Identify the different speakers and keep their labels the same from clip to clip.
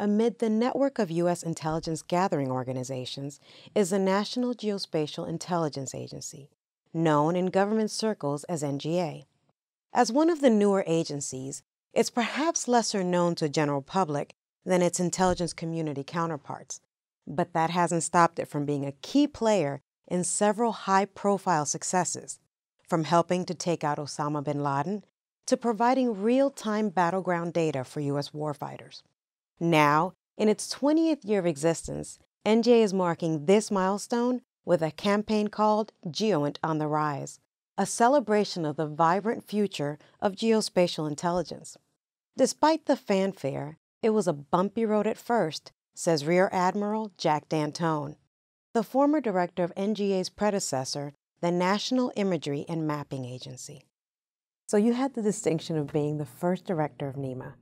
Speaker 1: amid the network of U.S. intelligence gathering organizations is the National Geospatial Intelligence Agency, known in government circles as NGA. As one of the newer agencies, it's perhaps lesser known to the general public than its intelligence community counterparts, but that hasn't stopped it from being a key player in several high profile successes, from helping to take out Osama bin Laden to providing real time battleground data for U.S. warfighters. Now, in its 20th year of existence, NGA is marking this milestone with a campaign called GEOINT on the Rise, a celebration of the vibrant future of geospatial intelligence. Despite the fanfare, it was a bumpy road at first, says Rear Admiral Jack Dantone, the former director of NGA's predecessor, the National Imagery and Mapping Agency. So you had the distinction of being the first director of NIMA.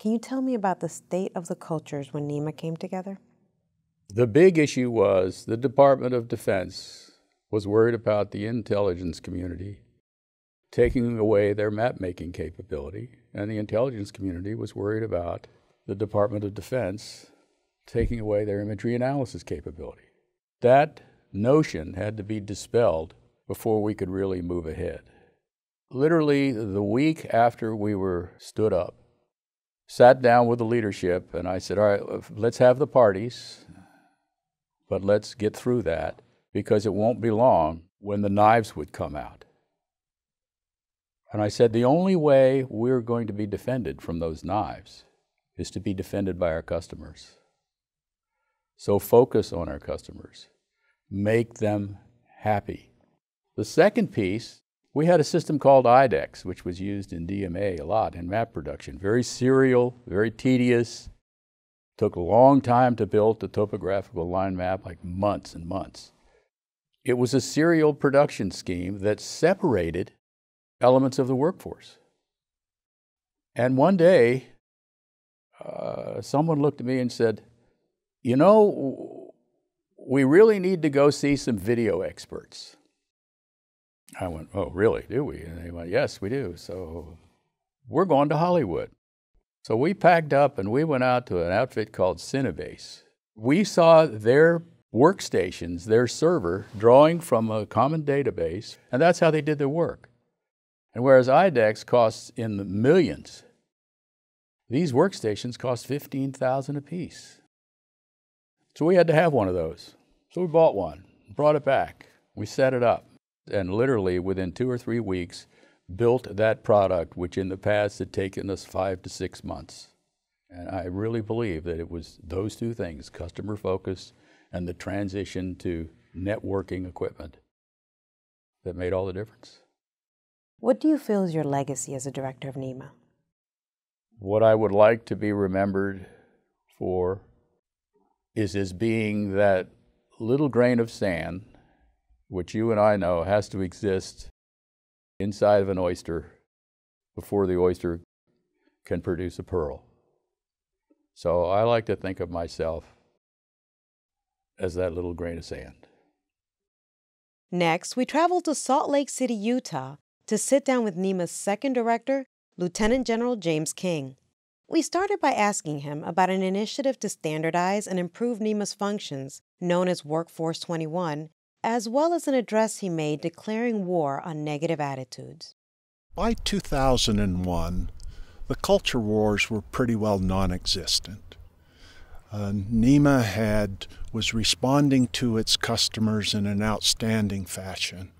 Speaker 1: Can you tell me about the state of the cultures when NIMA came together?
Speaker 2: The big issue was the Department of Defense was worried about the intelligence community taking away their map making capability, and the intelligence community was worried about the Department of Defense taking away their imagery analysis capability. That notion had to be dispelled before we could really move ahead. Literally, the week after we were stood up, sat down with the leadership and I said, All right, let's have the parties, but let's get through that because it won't be long when the knives would come out. And I said, The only way we're going to be defended from those knives is to be defended by our customers. So focus on our customers, make them happy. The second piece we had a system called IDEX, which was used in DMA a lot in map production. Very serial, very tedious. Took a long time to build the topographical line map, like months and months. It was a serial production scheme that separated elements of the workforce. And one day, uh, someone looked at me and said, You know, we really need to go see some video experts. I went, Oh, really? Do we? And they went, Yes, we do. So we're going to Hollywood. So we packed up and we went out to an outfit called Cinebase. We saw their workstations, their server, drawing from a common database, and that's how they did their work. And whereas IDEX costs in the millions, these workstations cost 15,000 apiece. So we had to have one of those. So we bought one, brought it back. We set it up and literally within two or three weeks built that product, which in the past had taken us five to six months. And I really believe that it was those two things customer focus and the transition to networking equipment that made all the difference.
Speaker 1: What do you feel is your legacy as a director of NIMA?
Speaker 2: What I would like to be remembered for is as being that little grain of sand which you and I know has to exist inside of an oyster before the oyster can produce a pearl. So I like to think of myself as that little grain of sand.
Speaker 1: Next, we travel to Salt Lake City, Utah to sit down with NIMA's second director, Lieutenant General James King. We started by asking him about an initiative to standardize and improve NIMA's functions, known as Workforce 21, as well as an address he made declaring war on negative attitudes.
Speaker 3: By 2001, the culture wars were pretty well non existent. Uh, NIMA had, was responding to its customers in an outstanding fashion.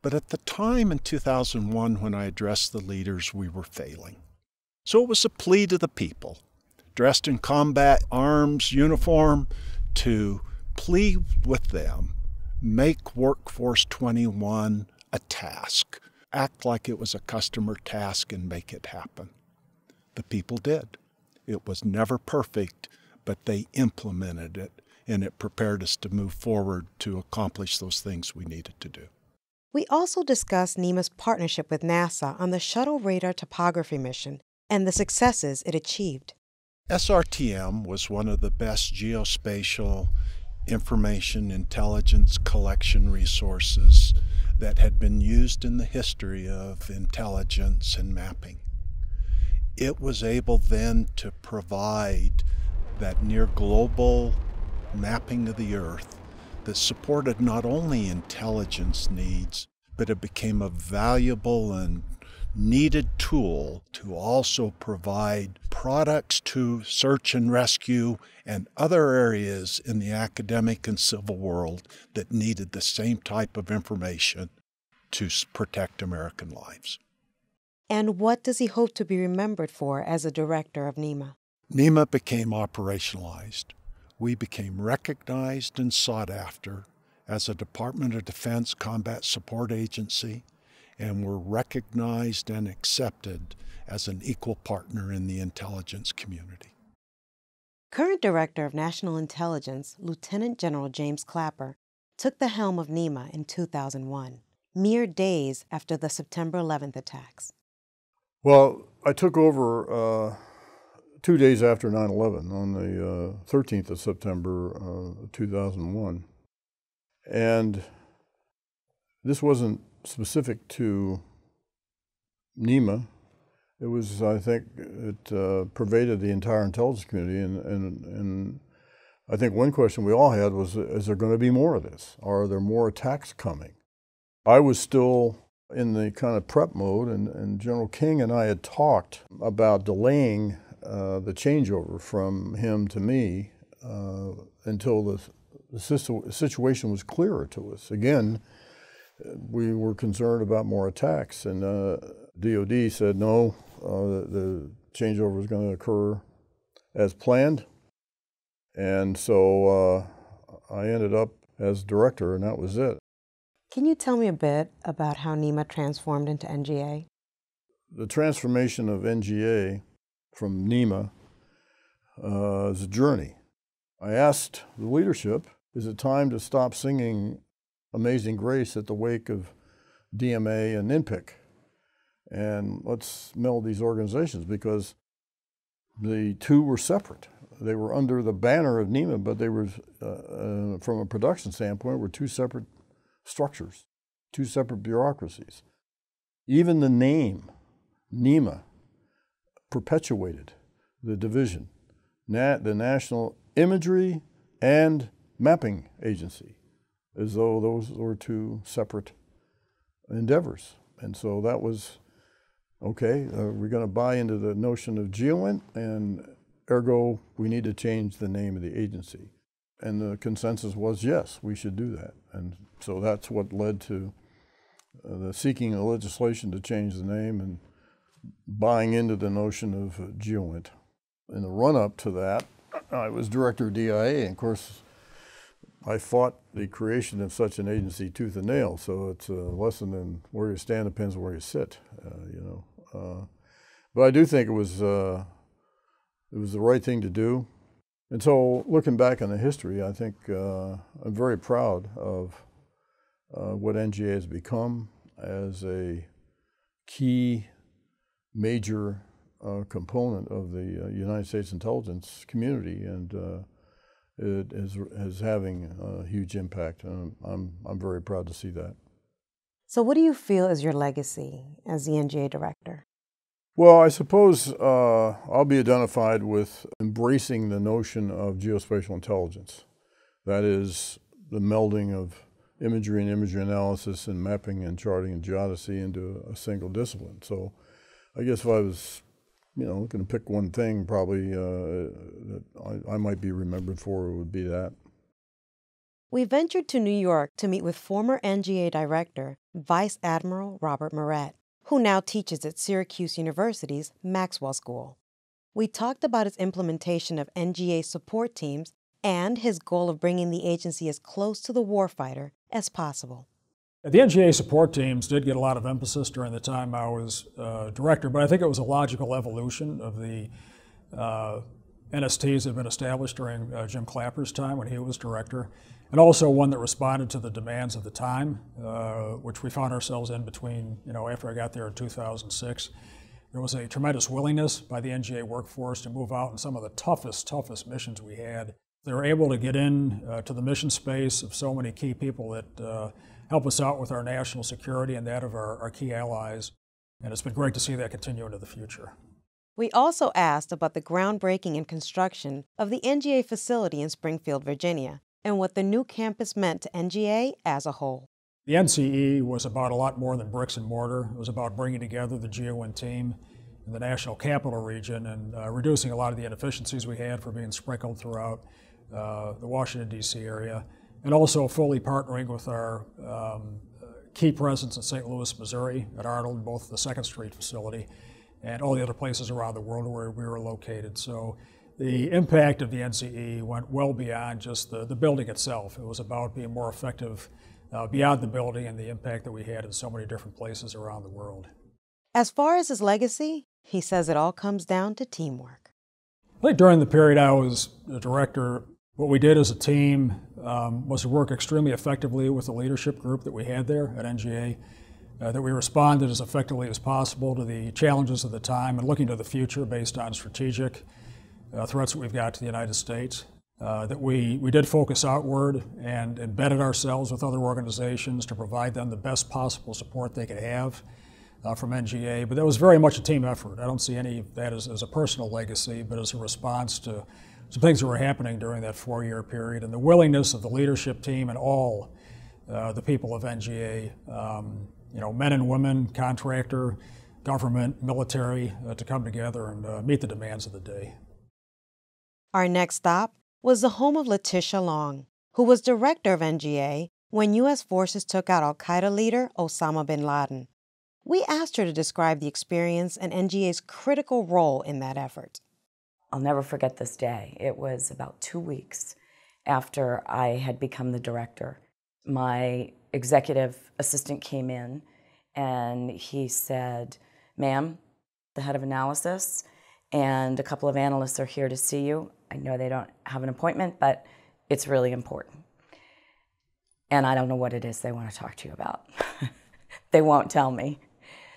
Speaker 3: But at the time in 2001 when I addressed the leaders, we were failing. So it was a plea to the people, dressed in combat arms uniform, to plead with them make Workforce 21 a task. Act like it was a customer task and make it happen. The people did. It was never perfect, but they implemented it, and it prepared us to move forward to accomplish those things we needed to do.
Speaker 1: We also discussed NIMA's partnership with NASA on the Shuttle Radar Topography mission and the successes it achieved.
Speaker 3: SRTM was one of the best geospatial information intelligence collection resources that had been used in the history of intelligence and mapping. It was able then to provide that near global mapping of the Earth that supported not only intelligence needs, but it became a valuable and needed tool to also provide products to search and rescue and other areas in the academic and civil world that needed the same type of information to protect American lives.
Speaker 1: And what does he hope to be remembered for as a director of NIMA?
Speaker 3: NIMA became operationalized. We became recognized and sought after as a Department of Defense combat support agency and were recognized and accepted as an equal partner in the intelligence community.
Speaker 1: Current Director of National Intelligence, Lieutenant General James Clapper, took the helm of NIMA in 2001, mere days after the September 11th attacks.
Speaker 4: Well, I took over uh, two days after 9 11 on the uh, 13th of September uh, 2001. And this wasn't specific to NIMA. It was, I think, it uh, pervaded the entire intelligence community. And, and, and I think one question we all had was is there going to be more of this? Are there more attacks coming? I was still in the kind of prep mode, and, and General King and I had talked about delaying uh, the changeover from him to me uh, until the, the situation was clearer to us. Again, we were concerned about more attacks, and uh, DoD said no, uh, the changeover was going to occur as planned, and so uh, I ended up as director, and that was it.
Speaker 1: Can you tell me a bit about how NIMA transformed into NGA?
Speaker 4: The transformation of NGA from NIMA uh, is a journey. I asked the leadership, is it time to stop singing Amazing Grace at the wake of DMA and NPIC. And let's meld these organizations because the two were separate. They were under the banner of NIMA, but they were, uh, uh, from a production standpoint, were two separate structures, two separate bureaucracies. Even the name, NIMA, perpetuated the division, Na- the National Imagery and Mapping Agency as though those were two separate endeavors. And so that was okay, uh, we're going to buy into the notion of GEOINT, and ergo, we need to change the name of the agency. And the consensus was yes, we should do that. And so that's what led to uh, the seeking of legislation to change the name and buying into the notion of uh, GEOINT. In the run up to that, I was director of DIA, and of course, I fought the creation of such an agency tooth and nail. So it's a lesson in where you stand depends where you sit, uh, you know. Uh, but I do think it was uh, it was the right thing to do. And so, looking back on the history, I think uh, I'm very proud of uh, what NGA has become as a key, major uh, component of the United States intelligence community, and it is, is having a huge impact. And I'm, I'm very proud to see that.
Speaker 1: So, what do you feel is your legacy as the NGA director?
Speaker 4: Well, I suppose uh, I'll be identified with embracing the notion of geospatial intelligence. That is the melding of imagery and imagery analysis and mapping and charting and geodesy into a single discipline. So I guess if I was you know, going to pick one thing probably uh, that I, I might be remembered for would be that.
Speaker 1: We ventured to New York to meet with former NGA director, Vice Admiral Robert Murrett, who now teaches at Syracuse University's Maxwell School. We talked about his implementation of NGA support teams and his goal of bringing the agency as close to the warfighter as possible.
Speaker 5: The NGA support teams did get a lot of emphasis during the time I was uh, director, but I think it was a logical evolution of the uh, NSTs that had been established during uh, Jim Clapper's time when he was director, and also one that responded to the demands of the time, uh, which we found ourselves in between, you know, after I got there in 2006. There was a tremendous willingness by the NGA workforce to move out in some of the toughest, toughest missions we had. They were able to get in uh, to the mission space of so many key people that uh, help us out with our national security and that of our, our key allies. And it's been great to see that continue into the future.
Speaker 1: We also asked about the groundbreaking and construction of the NGA facility in Springfield, Virginia, and what the new campus meant to NGA as a whole.
Speaker 5: The NCE was about a lot more than bricks and mortar. It was about bringing together the GEOINT team in the National Capital Region and uh, reducing a lot of the inefficiencies we had for being sprinkled throughout uh, the Washington, D.C. area, and also fully partnering with our um, key presence in St. Louis, Missouri, at Arnold, both the 2nd Street facility and all the other places around the world where we were located. So the impact of the NCE went well beyond just the, the building itself. It was about being more effective uh, beyond the building and the impact that we had in so many different places around the world.
Speaker 1: As far as his legacy, he says it all comes down to teamwork.
Speaker 5: I think during the period I was the director, what we did as a team um, was to work extremely effectively with the leadership group that we had there at NGA, uh, that we responded as effectively as possible to the challenges of the time and looking to the future based on strategic uh, threats that we've got to the United States. Uh, that we, we did focus outward and embedded ourselves with other organizations to provide them the best possible support they could have uh, from NGA. But that was very much a team effort. I don't see any of that as, as a personal legacy, but as a response to some things that were happening during that four year period and the willingness of the leadership team and all uh, the people of NGA, um, you know, men and women, contractor, government, military, uh, to come together and uh, meet the demands of the day.
Speaker 1: Our next stop was the home of Letitia Long, who was director of NGA when U.S. forces took out Al Qaeda leader Osama bin Laden. We asked her to describe the experience and NGA's critical role in that effort.
Speaker 6: I'll never forget this day. It was about two weeks after I had become the director. My executive assistant came in and he said, Ma'am, the head of analysis and a couple of analysts are here to see you. I know they don't have an appointment, but it's really important. And I don't know what it is they want to talk to you about. they won't tell me.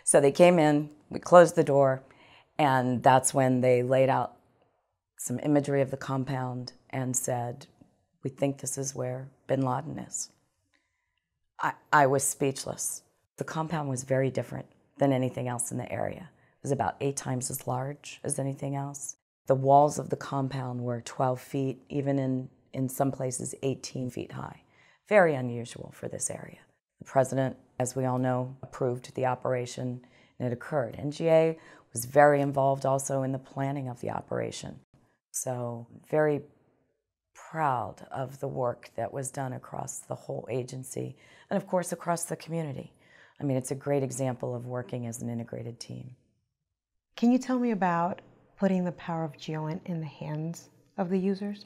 Speaker 6: So they came in, we closed the door, and that's when they laid out some imagery of the compound and said, We think this is where bin Laden is. I, I was speechless. The compound was very different than anything else in the area. It was about eight times as large as anything else. The walls of the compound were 12 feet, even in, in some places 18 feet high. Very unusual for this area. The president, as we all know, approved the operation and it occurred. NGA was very involved also in the planning of the operation. So, very proud of the work that was done across the whole agency and, of course, across the community. I mean, it's a great example of working as an integrated team.
Speaker 1: Can you tell me about putting the power of GEOINT in the hands of the users?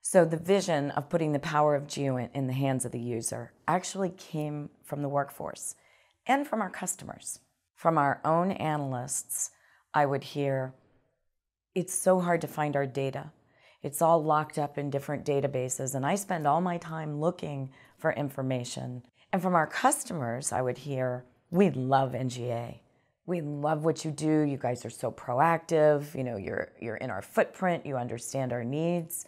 Speaker 6: So, the vision of putting the power of GEOINT in the hands of the user actually came from the workforce and from our customers. From our own analysts, I would hear, It's so hard to find our data. It's all locked up in different databases, and I spend all my time looking for information. And from our customers, I would hear, We love NGA we love what you do. You guys are so proactive. You know, you're you're in our footprint. You understand our needs.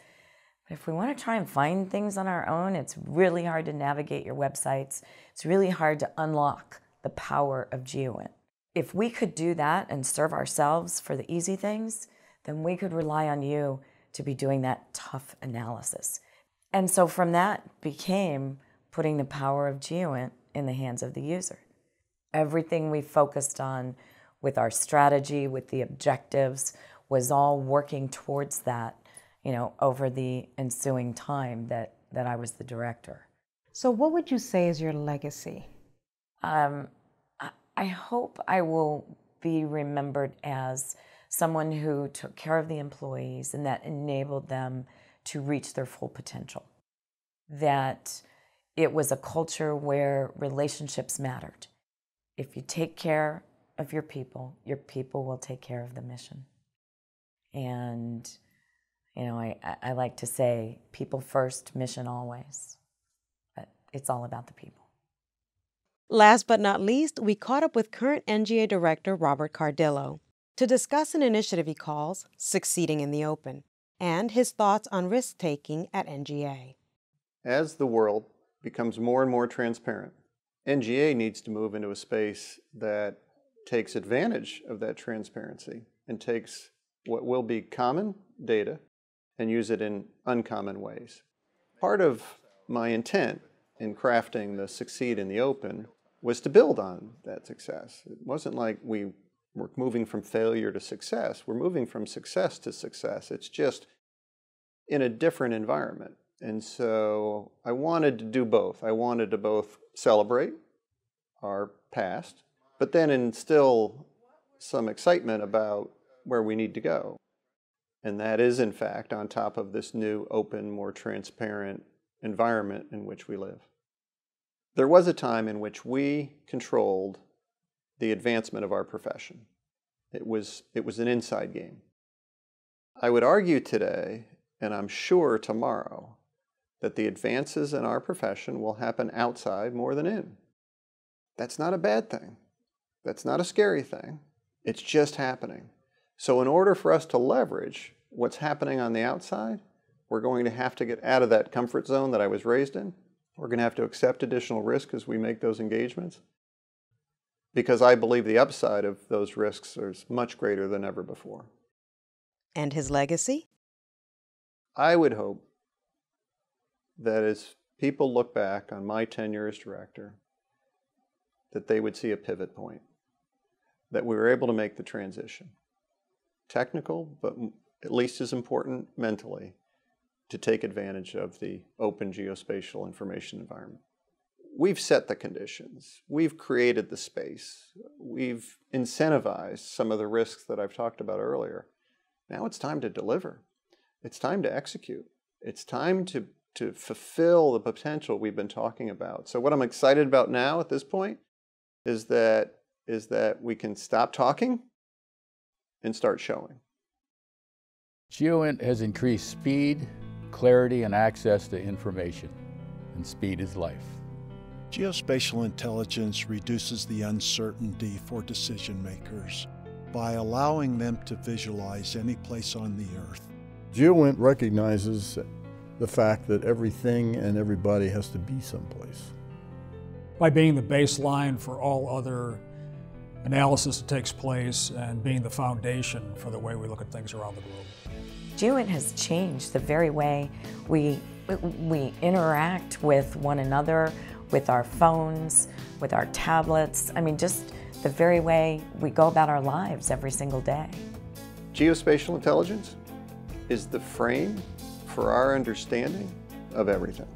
Speaker 6: But if we want to try and find things on our own, it's really hard to navigate your websites. It's really hard to unlock the power of GeoInt. If we could do that and serve ourselves for the easy things, then we could rely on you to be doing that tough analysis. And so from that became putting the power of GeoInt in the hands of the user. Everything we focused on with our strategy, with the objectives, was all working towards that, you know, over the ensuing time that, that I was the director.
Speaker 1: So, what would you say is your legacy?
Speaker 6: Um, I, I hope I will be remembered as someone who took care of the employees and that enabled them to reach their full potential. That it was a culture where relationships mattered if you take care of your people, your people will take care of the mission. And, you know, I, I like to say people first, mission always. But it's all about the people.
Speaker 1: Last but not least, we caught up with current NGA Director Robert Cardillo to discuss an initiative he calls Succeeding in the Open and his thoughts on risk taking at NGA.
Speaker 7: As the world becomes more and more transparent, NGA needs to move into a space that takes advantage of that transparency and takes what will be common data and use it in uncommon ways. Part of my intent in crafting the Succeed in the Open was to build on that success. It wasn't like we were moving from failure to success. We're moving from success to success. It's just in a different environment. And so I wanted to do both. I wanted to both celebrate our past, but then instill some excitement about where we need to go. And that is, in fact, on top of this new, open, more transparent environment in which we live. There was a time in which we controlled the advancement of our profession. It was, it was an inside game. I would argue today, and I'm sure tomorrow, that the advances in our profession will happen outside more than in. That's not a bad thing. That's not a scary thing. It's just happening. So, in order for us to leverage what's happening on the outside, we're going to have to get out of that comfort zone that I was raised in. We're going to have to accept additional risk as we make those engagements. Because I believe the upside of those risks is much greater than ever before.
Speaker 1: And his legacy?
Speaker 7: I would hope that as people look back on my tenure as director, that they would see a pivot point, that we were able to make the transition technical, but at least as important mentally, to take advantage of the open geospatial information environment. We've set the conditions, we've created the space, we've incentivized some of the risks that I've talked about earlier. Now it's time to deliver. It's time to execute. It's time to, to fulfill the potential we've been talking about. So what I'm excited about now at this point is that is that we can stop talking and start showing.
Speaker 2: GeoInt has increased speed, clarity, and access to information, and speed is life.
Speaker 3: Geospatial intelligence reduces the uncertainty for decision makers by allowing them to visualize any place on the earth.
Speaker 4: GeoInt recognizes the fact that everything and everybody has to be someplace.
Speaker 5: By being the baseline for all other analysis that takes place and being the foundation for the way we look at things around the globe.
Speaker 6: GeoInt has changed the very way we, we interact with one another, with our phones, with our tablets. I mean, just the very way we go about our lives every single day.
Speaker 7: Geospatial intelligence is the frame for our understanding of everything.